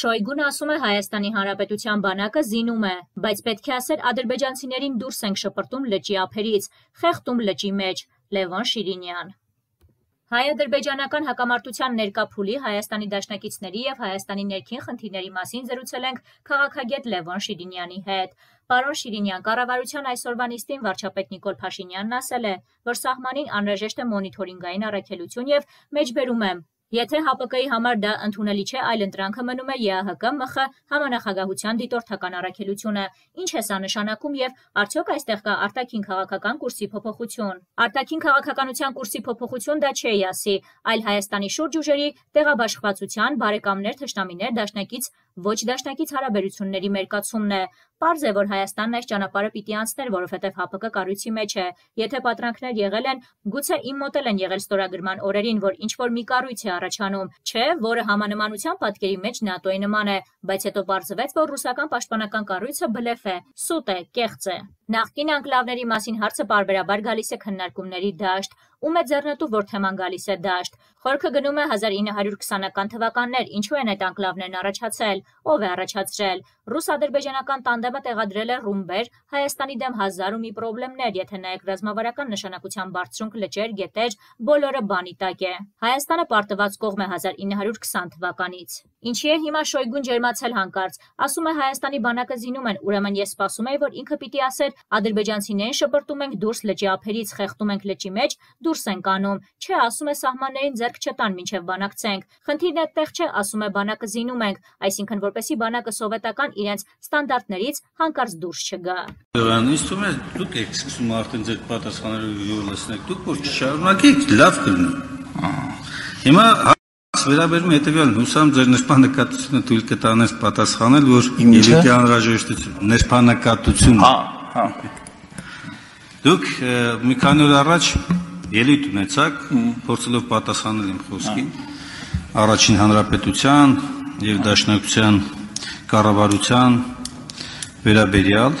Շոյգուն ասում է Հայաստանի Հանրապետության բանակը զինում է, բայց պետք է ասել ադրբեջանցիներին դուրս ենք շպրտում լճի ափերից, խեղդում լճի մեջ։ Լևոն Շիրինյան. Հայ-ադրբեջանական հակամարտության ներկա փուլի Հայաստանի դաշնակիցների եւ Հայաստանի ներքին խնդիրների մասին զրուցել ենք քաղաքագետ Լևոն Շիրինյանի հետ։ Պարոն Շիրինյան, կառավարության այսօրվա նիստին վարչապետ Նիկոլ Փաշինյանն ասել է, որ սահմանին անհրաժեշտ է մոնիթորինգային առաքելություն եւ մեջբերում եմ Եթե ՀԱՊԿ-ի համար դա ընդունելի չէ, այլ ընտրանքը մնում է ԵԱՀԿ ՄԽ համանախագահության դիտորդական առաքելությունը։ Ինչ է սա նշանակում եւ արդյոք այստեղ կա արտաքին քաղաքական կուրսի փոփոխություն։ Արտաքին քաղաքականության կուրսի փոփոխություն դա չի ասի, այլ Հայաստանի շուրջ ուժերի տեղաբաշխվածության բարեկամներ, թշնամիներ, դաշնակից ոչ դաշնակից հարաբերությունների մերկացումն է։ Պարզ է, որ Հայաստանն այս ճանապարհը պիտի անցներ, որովհետև ՀԱՊԿ կառույցի մեջ է։ Եթե պատրանքներ եղել են, գուցե իմ մոտ էլ են եղել ստորագրման օրերին, որ ինչ որ մի կառույց է առաջանում, չէ, որը համանմանության պատկերի մեջ ՆԱՏՕ-ի նման է, բայց հետո պարզվեց, որ ռուսական պաշտպանական կառույցը բլեֆ է, սուտ է, կեղծ է։ Նախկին անկլավների մասին հարցը պարբերաբար գալիս է քննարկումների դաշտ, ում է ձեռնտու, որ թեման գալիս է դաշտ։ Խորքը գնում է 1920-ական թվականներ, ինչու են այդ անկլավներն առաջացել, ով է առաջացրել։ Ռուս-ադրբեջանական տանդեմը տեղադրել է ռումբեր, Հայաստանի դեմ հազար ու մի պրոբլեմներ, եթե նայեք ռազմավարական նշանակության բարձրունք լճեր, գետեր, բոլորը բանի տակ է։ Հայաստանը պարտված կողմ է 1920 թվականից։ Ինչի է հիմա Շոյգուն ջերմացել հանկարծ։ Ասում է Հայաստանի բանակը զինում են, ուրեմն ես սպասում եի, որ ինքը պիտի ասեր. Ադրբեջանցիներին շպրտում ենք դուրս լճի ափերից, խեղդում ենք լճի մեջ, դուրս ենք անում։ Չէ, ասում է սահմաններին ձեռք չտան մինչև բանակցենք։ Խնդիրն այդտեղ չէ, ասում է բանակը զինում ենք, այսինքն որպեսի բանակը սովետական իրենց ստանդարտներից հանկարծ դուրս չգա։ Դրանից թվում է դուք եք սկսում արդեն ձեր պատասխանները լսնեք, դուք որ չշարունակեք, լավ կլինի։ Հիմա վերաբերում հետեւյալ հուսամ ձեր նշանակատությունը թույլ կտանես պատասխանել, որ ելույթի անհրաժեշտություն, նշանակատություն։ Հա, հա։ Դուք մի քանի օր առաջ ելույթ ունեցաք, փորձելով պատասխանել իմ խոսքին, առաջին հանրապետության եւ դաշնակցության կառավարության վերաբերյալ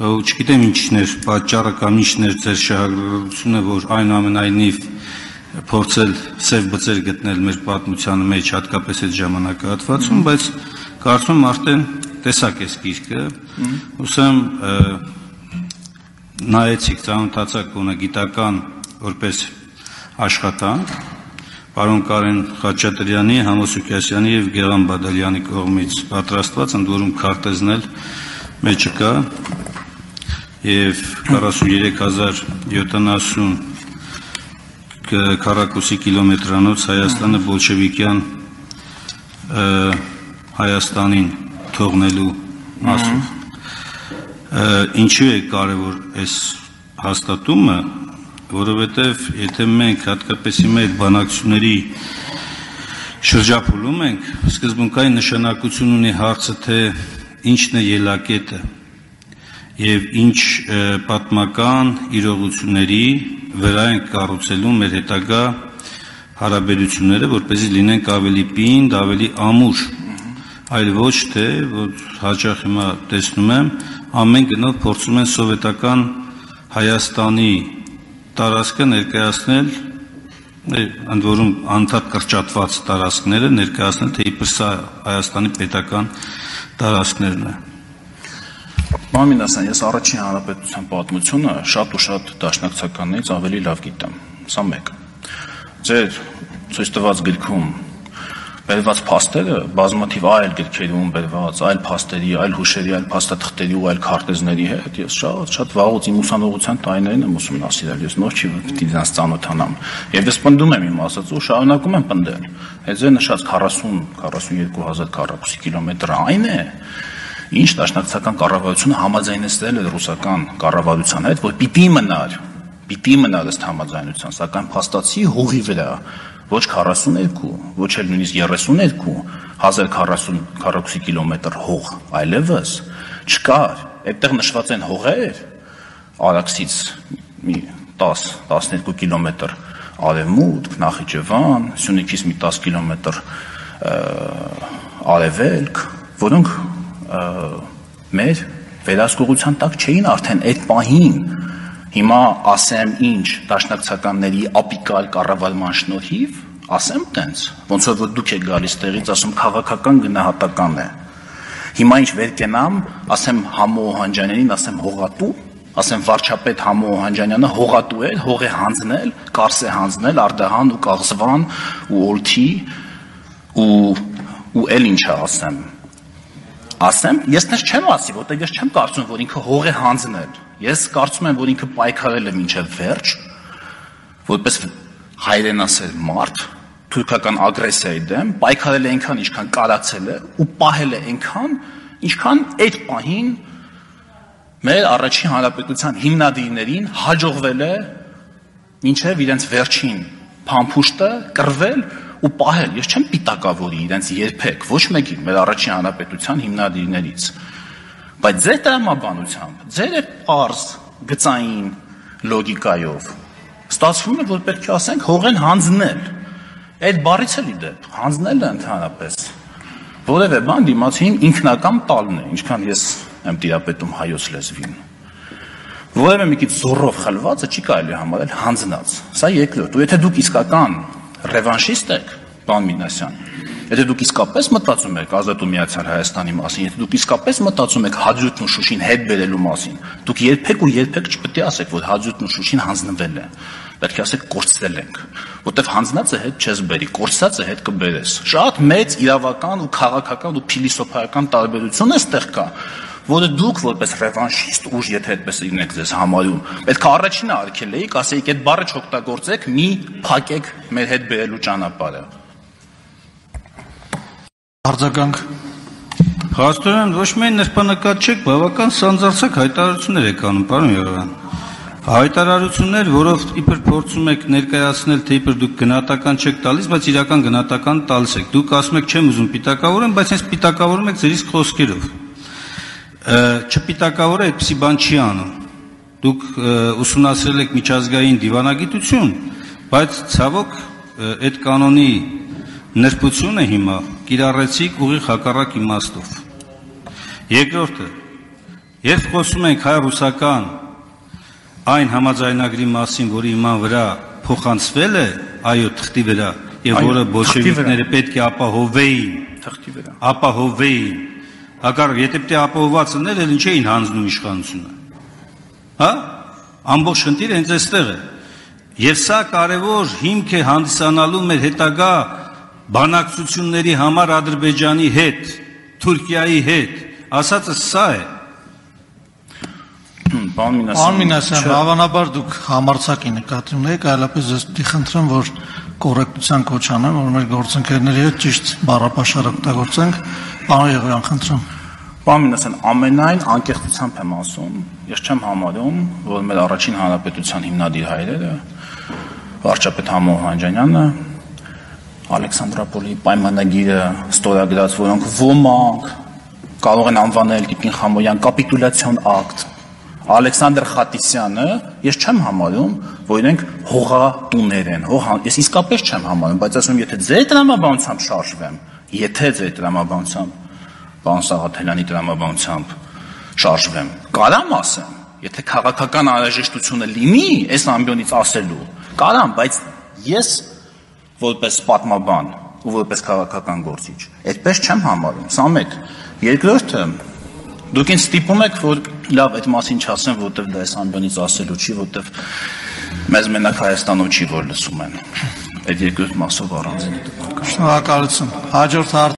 ու չգիտեմ ինչն էր պատճառը կամ ինչն էր ձեր շահագրգռությունը, որ այնուամենայնիվ փորձել սև բծեր գտնել մեր պատմության մեջ, հատկապես այդ ժամանակահատվածում, բայց կարծում արդեն տեսակ էս գիրքը, ուսեմ նայեցիք, ծանոթացաք ունը գիտական որպես աշխատանք պարոն Կարեն Խաչատրյանի, Համոս Սուքիասյանի եւ Գեղամ Բադալյանի կողմից պատրաստված ընդ որում քարտեզնել մեջը կա եւ 43070 քառակուսի կիլոմետրանոց Հայաստանը բոլշևիկյան Հայաստանին թողնելու մասով ինչու է կարևոր այս հաստատումը որովհետև եթե մենք հատկապես այդ բանակցությունների շրջափուլում ենք, սկզբունքային նշանակություն ունի հարցը, թե ինչն է ելակետը եւ ինչ պատմական իրողությունների վրա են կառուցելու մեր հետագա հարաբերությունները, որպեսզի լինենք ավելի պինդ, ավելի ամուր, այլ ոչ թե որ հաճախ հիմա տեսնում եմ ամեն գնով փորձում են սովետական Հայաստանի տարածքը ներկայացնել ընդ որում անդադ կրճատված տարածքները ներկայացնել թե իբր սա Հայաստանի պետական տարածքներն է Մամինասյան, ես առաջին հանրապետության պատմությունը շատ ու շատ դաշնակցականներից ավելի լավ գիտեմ։ Սա մեկ։ Ձեր ցույց տված գրքում բերված փաստերը բազմաթիվ այլ գրքերում բերված, այլ փաստերի, այլ հուշերի, այլ փաստաթղթերի ու այլ քարտեզների հետ ես շատ շատ վաղուց իմ ուսանողության տարիներին եմ ուսումնասիրել, ես նոր չի պիտի դրանց ծանոթանամ։ Եվ ես պնդում եմ իմ ասած ու շարունակում եմ պնդել։ Այդ ձեր նշած 40 42000 քառակուսի կիլոմետր այն է, ինչ դաշնակցական կառավարությունը համաձայնեցրել է ռուսական կառավարության հետ, որ պիտի մնար, պիտի մնար ըստ համաձայնության, սակայն փաստացի հողի վրա ոչ 42, ոչ էլ նույնիսկ 32 1040 քառակուսի կիլոմետր հող, այլևս չկար։ Այդտեղ նշված են հողեր Արաքսից մի 10-12 կիլոմետր արևմուտք, Նախիջևան, Սյունիքից մի 10 կիլոմետր արևելք, որոնք մեր վերահսկողության տակ չէին արդեն այդ պահին Հիմա ասեմ ինչ դաշնակցականների ապիկալ կառավարման շնորհիվ ասեմ տենց, ոնց որ դուք եք գալիս տեղից, ասում քաղաքական գնահատական է։ Հիմա ինչ վեր կենամ, ասեմ Համո Օհանջանյանին, ասեմ հողատու, ասեմ վարչապետ Համո Օհանջանյանը հողատու է, հող է հանձնել, կարս է հանձնել Արդահան ու Կաղզվան ու Օլթի ու ու էլ ինչա ասեմ։ Ասեմ, ես դες չեմ ասի, որտեղ ես չեմ կարծում, որ ինքը հող է հանձնել։ Ես կարծում եմ, որ ինքը պայքարել է մինչև վերջ, որպես հայրենասեր մարդ, թուրքական ագրեսիայի դեմ, պայքարել է այնքան, ինչքան կարացել է ու պահել է այնքան, ինչքան այդ պահին մեր առաջին հանրապետության հիմնադիրներին հաջողվել է մինչև իրենց վերջին փամփուշտը կռվել ու պահել։ Ես չեմ պիտակավորի իրենց երբեք, ոչ մեկին մեր առաջին հանրապետության հիմնադիրներից։ Բայց ձեր տրամաբանությամբ, ձեր է པարզ գծային լոգիկայով ստացվում է, որ պետք է ասենք հողեն հանձնել։ Այդ բառից էլի դեպ, հանձնելը ընդհանրապես որևէ բան դիմացին ինքնական տալն է, ինչքան ես եմ տիրապետում հայոց լեզվին։ Որևէ մի քիչ զորով խլվածը չի կարելի համարել հանձնած։ Սա երկրորդ։ Ու եթե դուք իսկական ռևանշիստ եք, պարոն Մինասյան, եթե դուք իսկապես մտածում եք Ազատ ու Միացյալ Հայաստանի մասին, եթե դուք իսկապես մտածում եք Հաջութն ու Շուշին հետ բերելու մասին, դուք երբեք ու երբեք չպետք է ասեք, որ Հաջութն ու Շուշին հանձնվել է պետք է ասեք կորցրել ենք, որտեվ հանձնածը հետ չես բերի, կորցածը հետ կբերես։ Շատ մեծ իրավական ու քաղաքական ու փիլիսոփայական տարբերություն է ստեղ կա, որը դուք որպես ռևանշիստ ուժ, եթե այդպես լինեք ձեզ համարում, պետք է առաջինը արկել էիք, ասեիք այդ բառը չօգտագործեք, մի փակեք մեր հետ բերելու ճանապարհը։ Արձագանք Փաստորեն ոչ միայն նրբանկատ չեք, բավական սանձարցակ հայտարարություններ եք անում, պարոն Եղան։ Հայտարարություններ, որով իբր փորձում եք ներկայացնել, թե իբր դուք գնահատական չեք տալիս, բայց իրական գնահատական տալիս եք։ Դուք ասում եք չեմ ուզում պիտակավորեմ, բայց հենց պիտակավորում եք ձեր իսկ խոսքերով չպիտակավորը այդպեսի բան չի անում։ Դուք ուսումնասիրել եք միջազգային դիվանագիտություն, բայց ցավոք այդ կանոնի նրբությունը հիմա կիրառեցիք ուղիղ հակառակ իմաստով։ Երկրորդը, երբ խոսում ենք հայ-ռուսական այն համաձայնագրի մասին, որի իման վրա փոխանցվել է, այո, թղթի վրա, եւ որը բոլշևիկները պետք է ապահովեին, թղթի վրա։ ապահովեին Հակառակ, եթե պետք է ապահովված լիներ, էլ ինչ էին հանձնում իշխանությունը։ Հա? Ամբողջ խնդիրը հենց այստեղ է։ Եվ սա կարևոր հիմք է հանդիսանալու մեր հետագա բանակցությունների համար Ադրբեջանի հետ, Թուրքիայի հետ։ Ասածը սա է։ Պարոն Մինասյան, հավանաբար դուք համարցակի նկատի ունեք, այլապես ես դի խնդրեմ, որ կոռեկտության կոչ անեմ, որ մեր գործընկերների հետ ճիշտ բառապաշար օգտագործենք։ Պարոն Եղոյան, խնդրում։ Պարոն Մինասյան, ամենայն անկեղծությամբ եմ ասում, ես չեմ համարում, որ մեր առաջին հանրապետության հիմնադիր հայրերը վարչապետ Համո Հանջանյանը Ալեքսանդրապոլի պայմանագիրը ստորագրած, որոնք ոմանք կարող են անվանել Տիկին Խամոյան կապիտուլյացիոն ակտ, Ալեքսանդր Խատիսյանը, ես չեմ համարում, որ իրենք հողատուներ են, հող ես իսկապես չեմ համարում, բայց ասում եթե ձեր տրամաբանությամբ շարժվեմ, եթե ձեր տրամաբանությամբ, պարոն Սաղաթելյանի տրամաբանությամբ շարժվեմ, կարամ ասեմ, եթե քաղաքական անհրաժեշտությունը լինի այս ամբիոնից ասելու, կարամ, բայց ես որպես պատմաբան ու որպես քաղաքական գործիչ, այդպես չեմ համարում։ Սա մեկ։ Երկրորդը, դուք ինձ ստիպում եք, որ լավ այդ մասին չասեմ, որովհետև դա այս ամբիոնից ասելու չի, որովհետև մեզ մենակ Հայաստանում չի որ լսում են։ Այդ երկրորդ մասով առանձին։ Շնորհակալություն։ Հաջորդ հարց